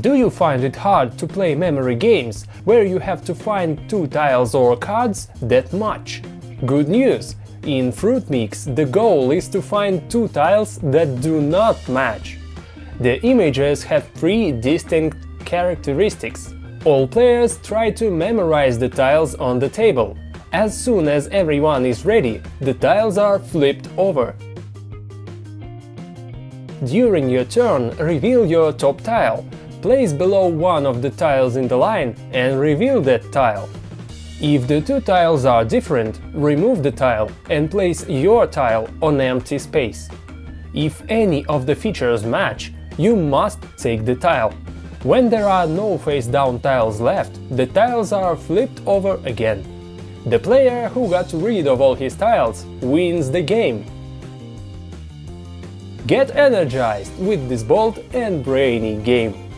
Do you find it hard to play memory games, where you have to find two tiles or cards that match? Good news! In Fruit Mix the goal is to find two tiles that do not match. The images have three distinct characteristics. All players try to memorize the tiles on the table. As soon as everyone is ready, the tiles are flipped over. During your turn, reveal your top tile. Place below one of the tiles in the line and reveal that tile. If the two tiles are different, remove the tile and place your tile on empty space. If any of the features match, you must take the tile. When there are no face-down tiles left, the tiles are flipped over again. The player who got rid of all his tiles wins the game. Get energized with this bold and brainy game.